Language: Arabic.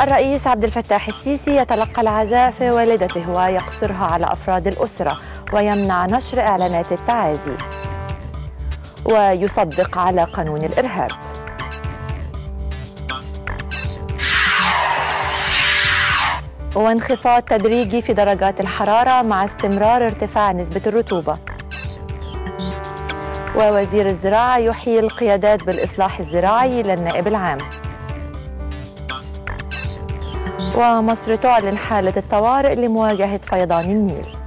الرئيس عبد الفتاح السيسي يتلقى العزاء في والدته ويقصرها على أفراد الأسرة ويمنع نشر إعلانات التعازي. ويصدق على قانون الإرهاب. وانخفاض تدريجي في درجات الحرارة مع استمرار ارتفاع نسبة الرطوبة. ووزير الزراعة يحيي القيادات بالإصلاح الزراعي للنائب العام. ومصر تعلن حالة الطوارئ لمواجهة فيضان النيل.